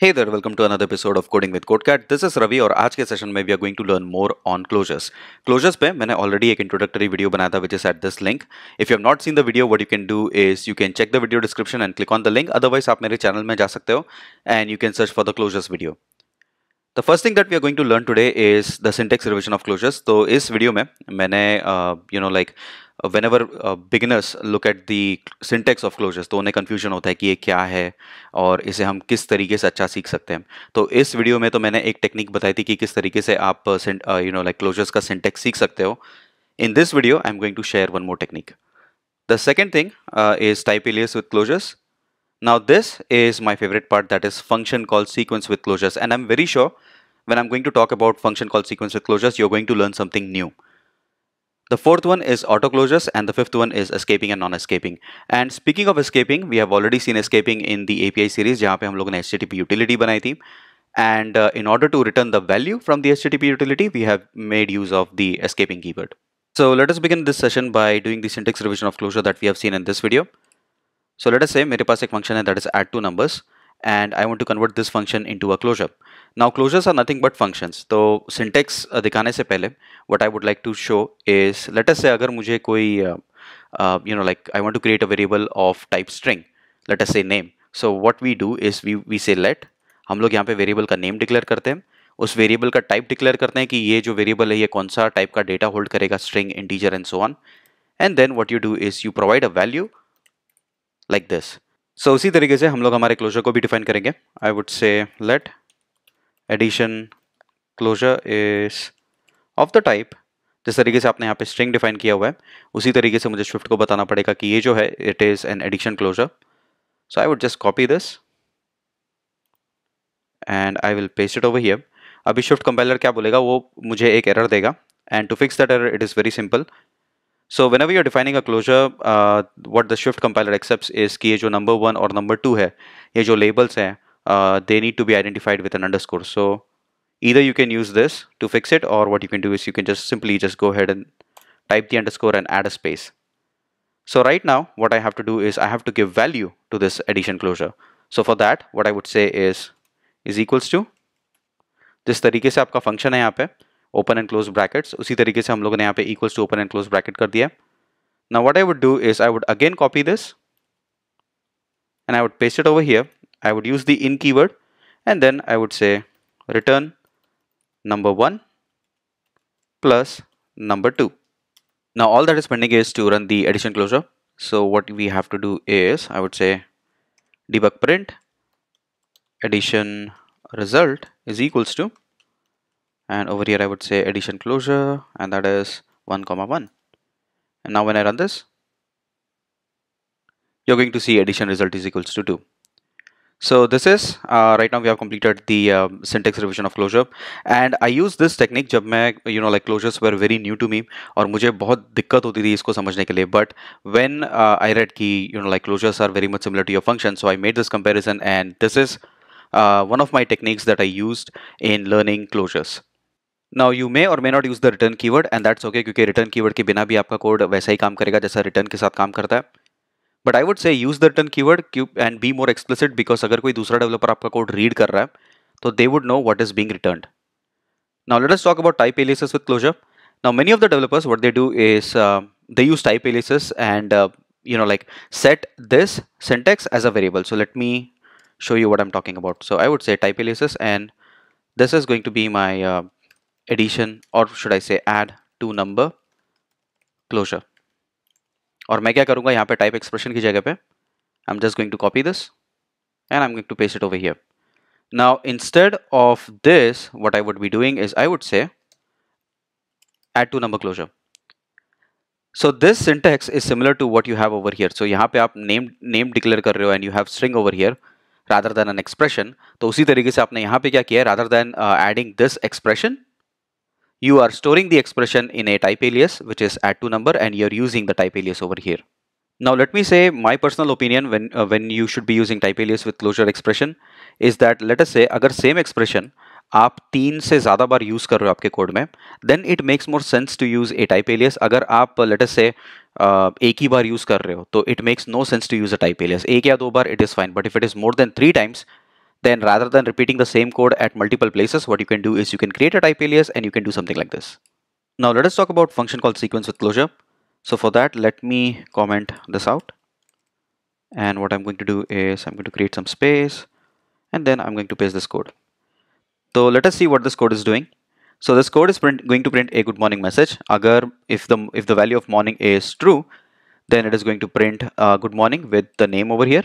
Hey there, welcome to another episode of Coding with CodeCat. This is Ravi और आज के session में we are going to learn more on closures closures पे मैंने already एक introductory video बनाया था which is at this link if you have not seen the video what you can do is you can check the video description and click on the link otherwise आप मेरे channel में जा सकते हो and you can search for the closures video the first thing that we are going to learn today is the syntax revision of closures तो इस video में मैंने you know like whenever beginners look at the syntax of closures तो उन्हें confusion होता है कि ये क्या है और इसे हम किस तरीके से अच्छा सीख सकते हैं। तो इस वीडियो में तो मैंने एक टेक्निक बताई थी कि किस तरीके से आप यू नो लाइक क्लोजर्स का सिंटेक्स सीख सकते हो। In this video I am going to share one more technique the second thing is type alias with closures Now, this is my favorite part, that is function called sequence with closures, and I'm very sure when i'm going to talk about function called sequence with closures you're going to learn something new the fourth one is auto closures and the fifth one is escaping and non-escaping. And speaking of escaping, we have already seen escaping in the API series जहाँ पे हम लोगों ने HTTP utility बनाई थी. And uh, in order to return the value from the HTTP utility, we have made use of the escaping keyword. So let us begin this session by doing the syntax revision of closure that we have seen in this video. So let us say मेरे पास एक function है that is add two numbers and I want to convert this function into a closure. Now closures are nothing but functions. तो syntax uh, दिखाने से पहले what I would like to show is let us say अगर मुझे कोई uh, uh, you know like I want to create a variable of type string. Let us say name. So what we do is we we say let हम लोग यहाँ पे variable का name declare करते हैं उस वेरिएबल का type declare करते हैं कि ये जो वेरिएबल है ये कौन सा टाइप का डेटा होल्ड करेगा string integer and so on and then what you do is you provide a value like this so उसी तरीके से हम लोग हमारे क्लोजर को भी डिफाइन करेंगे I would say let addition closure is of the type जिस तरीके से आपने यहाँ पे स्ट्रिंग डिफाइन किया हुआ है उसी तरीके से मुझे स्विफ्ट को बताना पड़ेगा कि ये जो है it is an addition closure so I would just copy this and I will paste it over here अभी shift compiler क्या बोलेगा वो मुझे एक error देगा and to fix that error it is very simple so whenever you're defining a closure uh, what the shift compiler accepts is कि ये जो number वन और number टू है ये जो labels हैं they need to be identified with N under score so either you can use this to fix it or what you can do is you can just simply just go ahead and type the underscore and add a space so right now what I have to do is I have to give value to this addition closure so for that what I would say is is equals to जिस तरीके से आपका function है यहाँ पे open and close brackets उसी तरीके से हम लोगों ने यहाँ पे equals to open and close bracket कर दिया now what I would do is I would again copy this and I would paste it over here I would use the in keyword and then I would say return number 1 plus number 2 now all that is pending is to run the addition closure. So what we have to do is I would say debug print addition result is equals to and over here I would say addition closure and that is 1 comma 1 and now when I run this you're going to see addition result is equals to 2 so this is uh, right now we have completed the uh, syntax revision of closure and I use this technique जब मैं you know like closures were very new to me और मुझे बहुत दिक्कत होती थी इसको समझने के लिए but when uh, I read कि you know like closures are very much similar to your function so I made this comparison and this is uh, one of my techniques that I used in learning closures now you may और may not use the return keyword and that's okay क्योंकि return keyword के बिना भी आपका code वैसा ही काम करेगा जैसा रिटर्न के साथ काम करता है but I would say use the return keyword and be more explicit because अगर कोई दूसरा डेवलपर आपका कोड रीड कर रहा है तो they would know what is being return now let us talk about type aliases with closure now many of the developers what they do is they use type aliases and you know like set this syntax as a variable so let me show you what i'm talking about so i would say type aliases and this is going to be my uh, addition or should I say add to number closure और मैं क्या करूँगा, यहाँ पे type expression की जगह पे I am just going to copy this and I am going to paste it over here now instead of this what I would be doing is I would say add two number closure so this syntax is similar to what you have over here so यहाँ पे आप name name declare कर रहे हो and you have string over here rather than an expression तो उसी तरीके से आपने यहाँ पे क्या किया rather than adding this expression you are storing the expression in a type alias which is add to number and you're using the type alias over here. Now let me say my personal opinion when uh, when you should be using type alias with closure expression is that let us say अगर same expression आप तीन से ज़्यादा बार use कर रहे हो आपके code में then it makes more sense to use A type alias अगर आप लेट अस से एक ही बार यूज़ कर रहे हो तो it makes no sense to use a type alias एक या दो बार it is fine but if it is more than three times then rather than repeating the same code at multiple places, what you can do is you can create a type alias and you can do something like this. Now let us talk about function called sequence with closure. So for that, let me comment this out. And what I'm going to do is I'm going to create some space and then I'm going to paste this code. So let us see what this code is doing. So this code is print, going to print a good morning message. Agar if the if the value of morning is true, then it is going to print uh, good morning with the name over here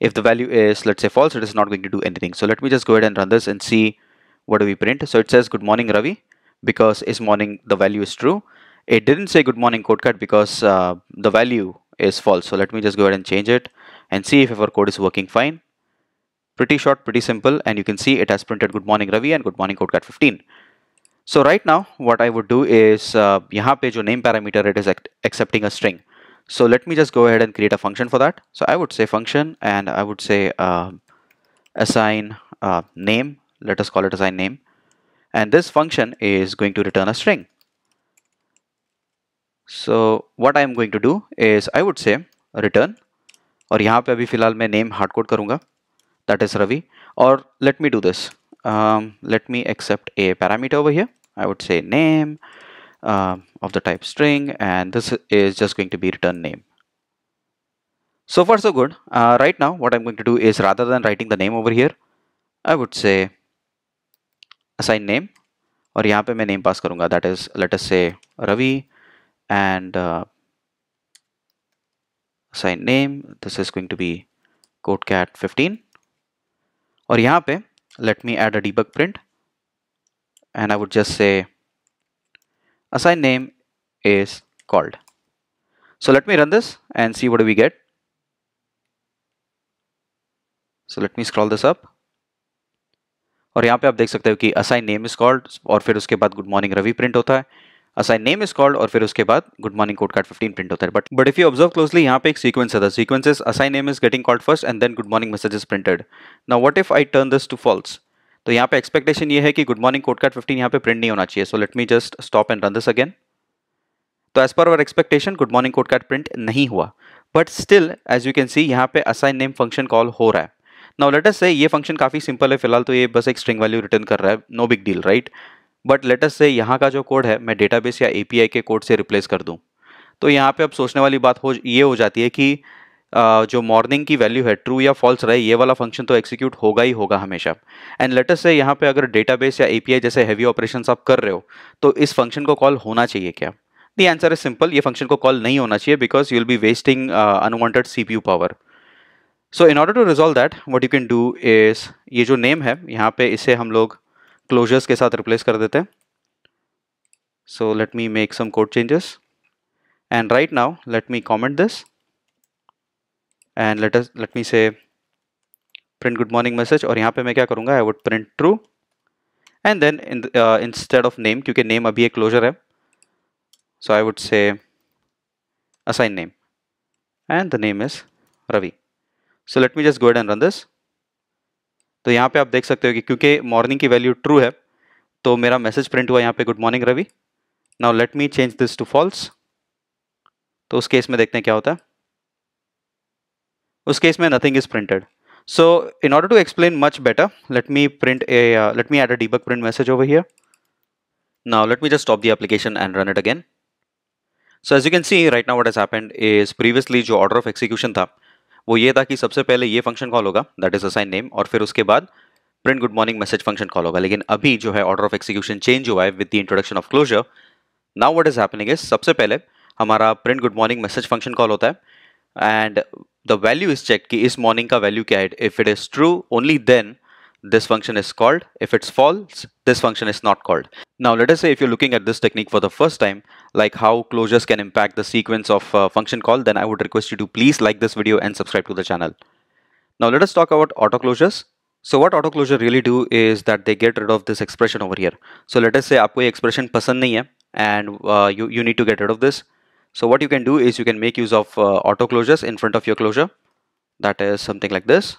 if the value is let's say false it is not going to do anything. So let me just go ahead and run this and see what do we print. So it says good morning Ravi because is morning the value is true. It didn't say good morning codecat because uh, the value is false. So let me just go ahead and change it and see if our code is working fine. Pretty short pretty simple and you can see it has printed good morning Ravi and good morning codecat 15 so right now what I would do is uh, यहाँ पे जो name parameter it is accepting a string. so let me just go ahead and create a function for that. So I would say function and I would say uh, assign uh, name. Let us call it assign name. And this function is going to return a string. So what I am going to do is I would say return और यहाँ पे अभी फिलहाल मैं name hard code करूँगा that is Ravi or let me do this um, let me accept a parameter over here I would say name uh, of the type string and this is just going to be return name. So far so good. Uh, right now what I'm going to do is rather than writing the name over here, I would say assign name or यहाँ पे मैं name pass करूँगा that is let us say Ravi and uh, assign name this is going to be codecat 15 और यहाँ पे let me add a debug print and I would just say assign name is called. So let me run this and see what do we get. So let me scroll this up. और यहाँ पे आप देख सकते assign name is called और फिर उसके बाद good morning Ravi print होता Assign name is called और फिर उसके बाद good morning codecat 15 print होता है. But if you observe closely यहाँ पे sequence The sequence is assign name is getting called first and then good morning message is printed. Now what if I turn this to false? तो यहाँ पे expectation ये है कि good morning कोडकार्ड 15 यहाँ पे प्रिंट नहीं होना चाहिए। So let me just stop and run this again तो as per our expectation good morning कोडकार्ड print नहीं हुआ। But still as you can see यहाँ पे असाइन नेम फ़ंक्शन कॉल हो रहा है। नाउ लेट अस से ये फ़ंक्शन काफ़ी सिंपल है, फ़िलहाल तो ये बस एक स्ट्रिंग वैल्यू रिटर्न कर रहा है। No big deal right but let's say यहाँ का जो कोड है, मैं डेटाबेस या एपीआई के कोड से रिप्लेस कर दूँ। तो यहाँ पे अब सोचने वाली बात हो, ये हो जाती है कि जो मॉर्निंग की वैल्यू है ट्रू या फॉल्स रहे ये वाला फ़ंक्शन तो एक्सिक्यूट होगा ही होगा हमेशा। एंड लेटेस्ट से यहाँ पे अगर डेटाबेस या एपीआई जैसे हैवी ऑपरेशन आप कर रहे हो तो इस फ़ंक्शन को कॉल होना चाहिए क्या? दी आंसर इज़ सिंपल ये फ़ंक्शन को कॉल नहीं होना चाहिए because you will be wasting unwanted CPU power so in order to resolve that what you can do is ये जो नेम है, यहाँ पे इसे हम लोग क्लोजर्स के साथ रिप्लेस कर देते हैं। So let me make some code changes and right now let me comment this and let let me say print good morning message और यहाँ पे मैं क्या करूँगा I would print true and then instead of name क्योंकि name अभी एक closure है so I would say assign name and the name is Ravi so let me just go and run this तो यहाँ पे आप देख सकते हो कि क्योंकि मॉर्निंग की वैल्यू ट्रू है तो मेरा मैसेज प्रिंट हुआ यहाँ पे good morning Ravi now let me change this to false तो उस केस में देखते हैं क्या होता है। उस केस में nothing is printed so in order to explain much better let me print a let me add a debug print message over here now let me just stop the application and run it again so as you can see right now what is happened is previously जो order of execution था, वो ये था कि सबसे पहले ये function call होगा दैट इज़ असाइन नेम और फिर उसके बाद print good morning message function call होगा। लेकिन अभी जो है ऑर्डर ऑफ़ एक्सिक्यूशन चेंज हुआ है with the introduction of closure now what is happening is सबसे पहले हमारा print good morning message function call होता है and the value is checked ki is morning ka value kya hai if it is true only then this function is called. If it's false this function is not called. Now let us say if you're looking at this technique for the first time like how closures can impact the sequence of uh, function call then i would request you to please like this video and subscribe to the channel. Now let us talk about auto closures so what auto closure really do is that they get rid of this expression over here. So let us say aapko expression pasand nahi hai and uh, you you need to get rid of this. so what you can do is you can make use of uh, auto closures in front of your closure. That is something like this.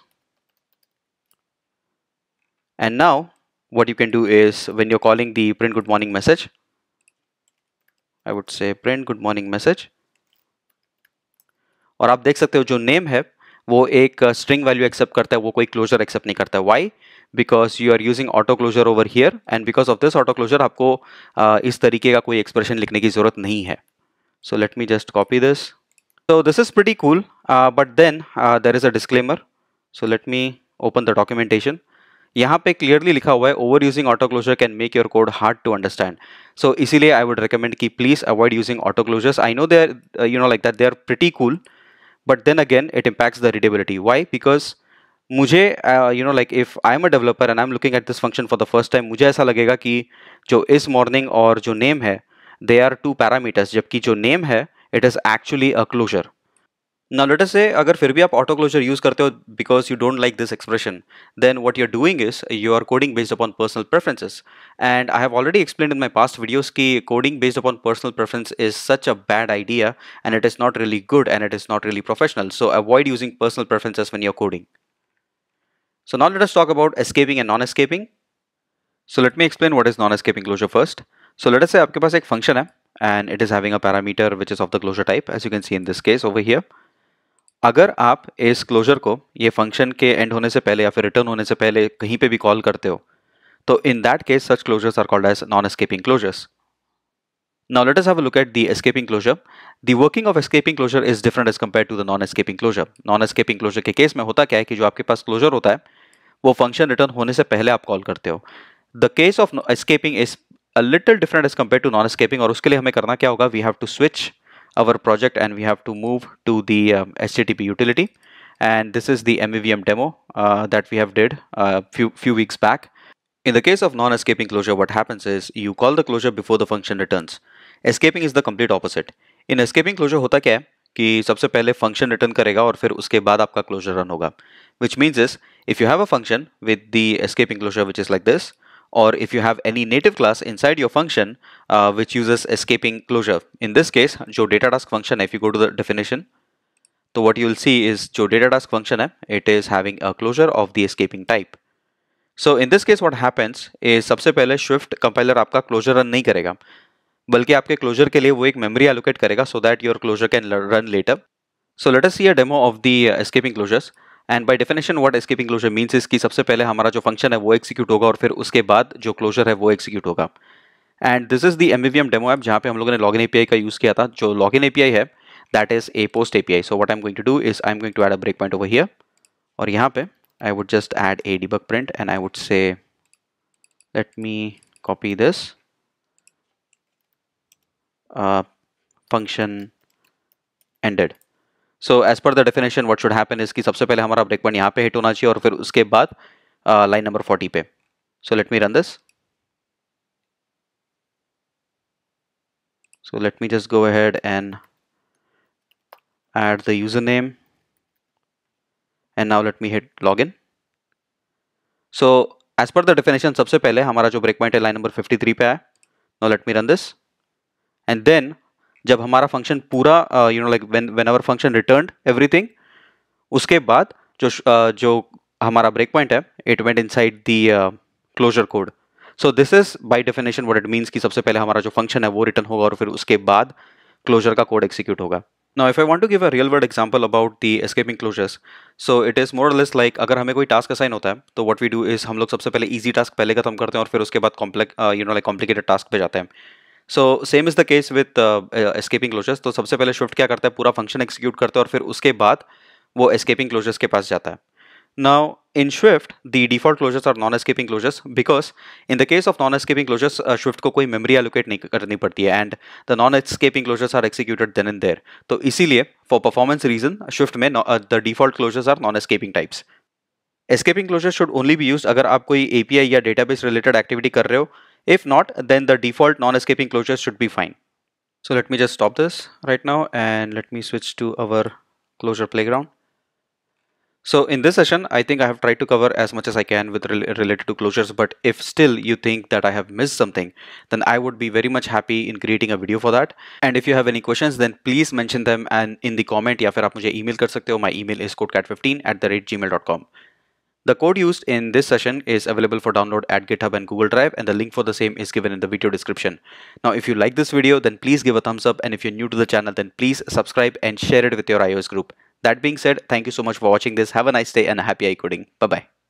And now what you can do is when you're calling the print good morning message, I would say print good morning message. और आप देख सकते हो जो name है वो एक string value accept करता है वो कोई क्लोजर एक्सेप्ट नहीं करता है why because you are using auto closure over here and because of this auto closure आपको uh, इस तरीके का कोई एक्सप्रेशन लिखने की जरूरत नहीं है so let me just copy this so this is pretty cool uh, but then uh, there is a disclaimer. So let me open the documentation. यहाँ पे क्लियरली लिखा हुआ है over using auto closure can make your code hard to understand so इसीलिए I would recommend कि please avoid using auto closures I know they're you know like that they are pretty cool but then again it impacts the readability why because मुझे you know like if I am a developer and I am looking at this function for the first time मुझे ऐसा लगेगा कि जो इस morning और जो name है दे आर टू पैरामीटर्स जबकि जो नेम है it is actually a closure Now let us say अगर फिर भी आप auto closure use करते हो because you don't like this expression then what you're doing is you are coding based upon personal preferences and I have already explained in my past videos कि coding based upon personal preference is such a bad idea and it is not really good and it is not really professional so avoid using personal preferences when you're coding. So now let us talk about escaping and non-escaping. So let me explain what is non-escaping closure first. So let us say आपके पास एक function है and it is having a parameter which is of the closure type as you can see in this case over here. अगर आप इस closure को ये function के end होने से पहले या फिर रिटर्न होने से पहले कहीं पे भी कॉल करते हो तो in that case such closures are called as non escaping closures Now let us have a look at the escaping closure. The working of escaping closure is different as compared to the non-escaping closure. Non-escaping closure के case में होता क्या है कि जो आपके पास closure होता है वो फ़ंक्शन रिटर्न होने से पहले आप कॉल करते हो the case of escaping is a little different as compared to non-escaping or उसके we have to क्या होगा we our project and we have to move to the um, HTTP utility. And this is the MVVM demo uh, that we have did a few, few weeks back. In the case of non-escaping closure, what happens is you call the closure before the function returns. Escaping is the complete opposite. In escaping closure hota क्या ki कि सबसे पहले function return करेगा और फिर उसके बाद आपका closure run होगा. Which means is if you have a function with the escaping closure which is like this, or if you have any native class inside your function uh, which uses escaping closure. In this case, जो data task function, if you go to the definition, so what you will see is जो data task function it is having a closure of the escaping type. So in this case what happens is सबसे पहले Swift compiler आपका closure run नहीं करेगा बल्कि आपके closure के लिए वो एक memory allocate करेगा so that your closure can run later. So let us see a demo of the escaping closures. And by definition what escaping closure means इसकी सबसे पहले हमारा जो फ़ंक्शन है, वो एक्सिक्यूट होगा और फिर उसके बाद जो क्लोजर है, वो एक्सिक्यूट होगा। And this is the M demo app जहाँ पे हम लोगों ने लॉगिन एपीआई का यूज़ किया था, जो लॉग लॉगिन एपीआई है that is a post API so what I am going to do is I am going to add a break point over here और यहाँ पे I would just add a debug print and I would say let me copy this function ended. So as per the definition what should happen is कि सबसे पहले हमारा break point यहाँ पे hit होना चाहिए और फिर उसके बाद लाइन नंबर फोर्टी पे। So let me run this so, let me just go ahead and add the username. And now let me hit login. So, as per the definition, सबसे पहले हमारा जो ब्रेक पॉइंट है line number 53 पे आया। Now let me run this. And then जब हमारा function पूरा you know like when when our function return everything उसके बाद जो uh, जो हमारा ब्रेक पॉइंट है it went inside the closure code so this is by definition what it means कि सबसे पहले हमारा जो फ़ंक्शन है वो रिटर्न होगा और फिर उसके बाद क्लोजर का कोड एक्सिक्यूट होगा. Now, if I want to give a real world example about the escaping closures so it is more less like अगर हमें कोई टास्क असाइन होता है तो what वी डू इज़ हम लोग सबसे पहले easy टास्क पहले खत्म करते हैं और फिर उसके बाद complex you know like complicated task पे जाते हैं. So same is the case with escaping closures तो सबसे पहले शिफ्ट क्या करता है? पूरा फ़ंक्शन एक्सिक्यूट करता है और फिर उसके बाद वो एस्केपिंग क्लोजर्स के पास जाता है। Now in Swift the default closures are non escaping closures because in the case of non escaping closures Swift को कोई मेमरी एलोकेट नहीं करनी पड़ती है and the non escaping closures are executed then and there तो इसीलिए for performance reason Swift में the default closures are non escaping types escaping closures should only be use अगर आप कोई एपीआई या डेटाबेस रिलेटेड एक्टिविटी कर रहे हो If not, then the default non-escaping closure should be fine. So let me just stop this right now and let me switch to our closure playground. So in this session, I think I have tried to cover as much as I can with re related to closures, but if still you think that I have missed something, then I would be very much happy in creating a video for that. And if you have any questions, then please mention them and in the comment या फिर आप मुझे email कर सकते हो. My email is codecat15 at the rate gmail.com. The code used in this session is available for download at GitHub and Google Drive and the link for the same is given in the video description. Now if you like this video then please give a thumbs up and if you're new to the channel then please subscribe and share it with your iOS group. That being said, thank you so much for watching this. Have a nice day and a happy eye coding. Bye bye.